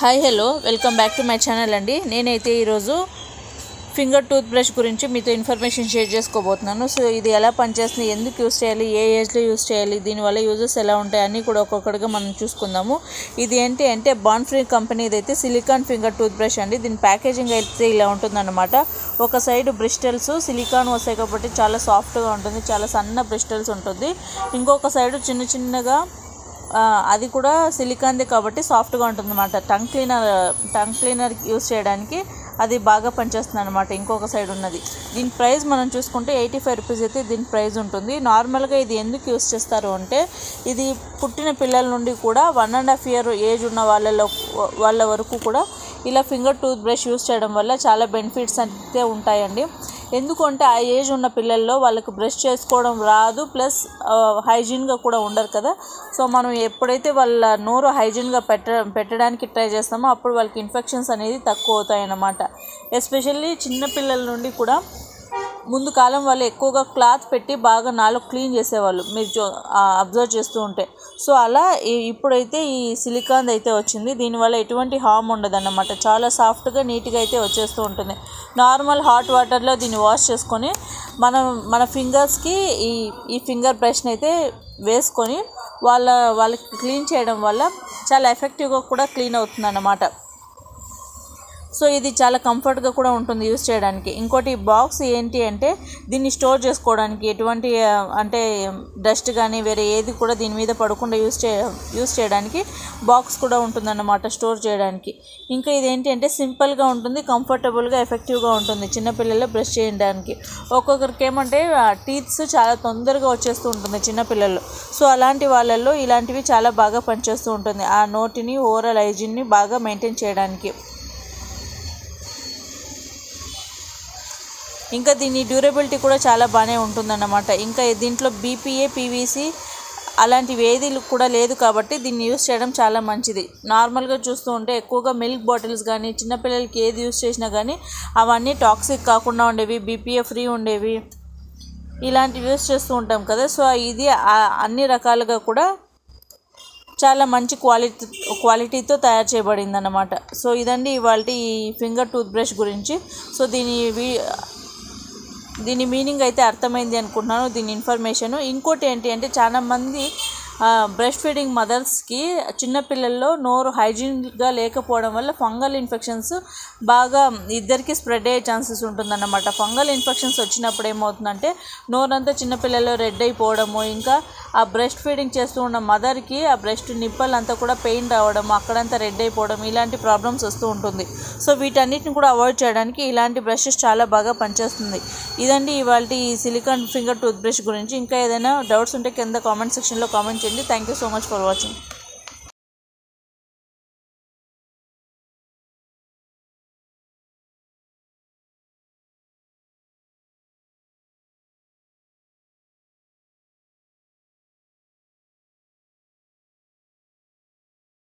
Hi hello welcome back to my channel అండి. నేనైతే ఈరోజు ఫింగర్ టూత్ బ్రష్ గురించి మీతో ఇన్ఫర్మేషన్ షేర్ చేసుకోబోతున్నాను. సో ఇది ఎలా పనిచేస్తుంది ఎందుకు యూస్ చేయాలి ఏ ఏజ్లో యూస్ చేయాలి దీనివల్ల యూజెస్ ఎలా ఉంటాయి అన్నీ కూడా ఒక్కొక్కటిగా మనం చూసుకుందాము. ఇది ఏంటి అంటే బాన్ ఫ్రీ కంపెనీది అయితే సిలికాన్ ఫింగర్ టూత్ బ్రష్ అండి. దీని ప్యాకేజింగ్ అయితే ఇలా ఉంటుందన్నమాట. ఒక సైడ్ బ్రిస్టల్స్ సిలికాన్ వస్తాయి కాబట్టి చాలా సాఫ్ట్గా ఉంటుంది చాలా సన్న బ్రిస్టల్స్ ఉంటుంది. ఇంకొక సైడ్ చిన్న చిన్నగా అది కూడా సిలికాన్ది కాబట్టి సాఫ్ట్గా ఉంటుంది అనమాట tongue cleaner tongue cleaner use చేయడానికి అది బాగా పనిచేస్తుంది అనమాట ఇంకొక సైడ్ ఉన్నది. దీని ప్రైస్ మనం చూసుకుంటే ఎయిటీ ఫైవ్ రూపీస్ అయితే దీని ప్రైస్ ఉంటుంది. నార్మల్గా ఇది ఎందుకు యూస్ చేస్తారు అంటే ఇది పుట్టిన పిల్లల నుండి కూడా one and half year age ఉన్న వాళ్ళలో వాళ్ళ వరకు కూడా ఇలా ఫింగర్ టూత్ బ్రష్ యూస్ చేయడం వల్ల చాలా బెనిఫిట్స్ అయితే ఉంటాయండి. ఎందుకంటే ఆ ఏజ్ ఉన్న పిల్లల్లో వాళ్ళకి బ్రష్ చేసుకోవడం రాదు ప్లస్ హైజీన్గా కూడా ఉండరు కదా. సో మనం ఎప్పుడైతే వాళ్ళ నోరు హైజీన్గా పెట్ట పెట్టడానికి ట్రై చేస్తామో అప్పుడు వాళ్ళకి ఇన్ఫెక్షన్స్ అనేది తక్కువ అవుతాయి అన్నమాట. ఎస్పెషల్లీ చిన్నపిల్లల నుండి కూడా ముందు కాలం వాళ్ళు ఎక్కువగా క్లాత్ పెట్టి బాగా నాలుగు క్లీన్ చేసేవాళ్ళు మీరు చూ అబ్జర్వ్ చేస్తూ ఉంటే. సో అలా ఇప్పుడైతే ఈ సిలికాన్ అయితే వచ్చింది. దీనివల్ల ఎటువంటి హామ్ ఉండదన్నమాట. చాలా సాఫ్ట్గా నీట్గా అయితే వచ్చేస్తూ ఉంటుంది. నార్మల్ హాట్ వాటర్లో దీన్ని వాష్ చేసుకొని మనం మన ఫింగర్స్కి ఈ ఈ ఫింగర్ బ్రష్ని అయితే వేసుకొని వాళ్ళ వాళ్ళకి క్లీన్ చేయడం వల్ల చాలా ఎఫెక్టివ్గా కూడా క్లీన్ అవుతుంది అన్నమాట సో ఇది చాలా కంఫర్ట్గా కూడా ఉంటుంది యూస్ చేయడానికి. ఇంకోటి బాక్స్ ఏంటి అంటే దీన్ని స్టోర్ చేసుకోవడానికి ఎటువంటి అంటే డస్ట్ కానీ వేరే ఏది కూడా దీని మీద పడకుండా యూస్ చే యూస్ చేయడానికి బాక్స్ కూడా ఉంటుందన్నమాట స్టోర్ చేయడానికి. ఇంకా ఇదేంటి అంటే సింపుల్గా ఉంటుంది కంఫర్టబుల్గా ఎఫెక్టివ్గా ఉంటుంది. చిన్నపిల్లలు బ్రష్ చేయడానికి. ఒక్కొక్కరికి ఏమంటే టీత్స్ చాలా తొందరగా వచ్చేస్తూ ఉంటుంది చిన్నపిల్లలు సో అలాంటి వాళ్ళల్లో ఇలాంటివి చాలా బాగా పనిచేస్తూ ఉంటుంది. ఆ నోటిని ఓరల్ హైజీన్ని బాగా మెయింటైన్ చేయడానికి. ఇంకా దీని డ్యూరబిలిటీ కూడా చాలా బాగానే ఉంటుందన్నమాట. ఇంకా దీంట్లో బీపీఏ పీవీసీ అలాంటివి ఏది కూడా లేదు కాబట్టి దీన్ని యూస్ చేయడం చాలా మంచిది. నార్మల్గా చూస్తూ ఉంటే ఎక్కువగా మిల్క్ బాటిల్స్ కానీ చిన్నపిల్లలకి ఏది యూస్ చేసినా కానీ అవన్నీ టాక్సిక్ కాకుండా ఉండేవి బీపీఏ ఫ్రీ ఉండేవి. ఇలాంటివి యూస్ చేస్తూ ఉంటాం కదా. సో ఇది అన్ని రకాలుగా కూడా చాలా మంచి క్వాలిటీ క్వాలిటీతో తయారు చేయబడింది అన్నమాట సో ఇదండి ఇవాళ ఈ ఫింగర్ టూత్ బ్రష్ గురించి. సో దీని దీని మీనింగ్ అయితే అర్థమైంది అనుకుంటున్నాను దీని ఇన్ఫర్మేషన్ ఇంకోటి ఏంటి అంటే చాలా మంది బ్రెస్ట్ ఫీడింగ్ మదర్స్కి చిన్నపిల్లల్లో నోరు హైజీన్గా లేకపోవడం వల్ల ఫంగల్ ఇన్ఫెక్షన్స్ బాగా ఇద్దరికి స్ప్రెడ్ అయ్యే ఛాన్సెస్ ఉంటుందన్నమాట. ఫంగల్ ఇన్ఫెక్షన్స్ వచ్చినప్పుడు ఏమవుతుందంటే నోరంతా చిన్నపిల్లల్లో రెడ్ అయిపోవడము ఇంకా ఆ బ్రెస్ట్ ఫీడింగ్ చేస్తూ ఉన్న మదర్కి ఆ బ్రెస్ట్ నిప్పల్ అంతా కూడా పెయిన్ రావడం అక్కడంతా రెడ్ అయిపోవడం ఇలాంటి ప్రాబ్లమ్స్ వస్తూ ఉంటుంది. సో వీటన్నిటిని కూడా అవాయిడ్ చేయడానికి ఇలాంటి బ్రషెస్ చాలా బాగా పనిచేస్తుంది. ఇదండి ఇవాళ ఈ సిలికాన్ ఫింగర్ టూత్ బ్రష్ గురించి. ఇంకా ఏదైనా డౌట్స్ ఉంటే కింద కామెంట్ సెక్షన్లో కామెంట్ చేయండి thank you so much for watching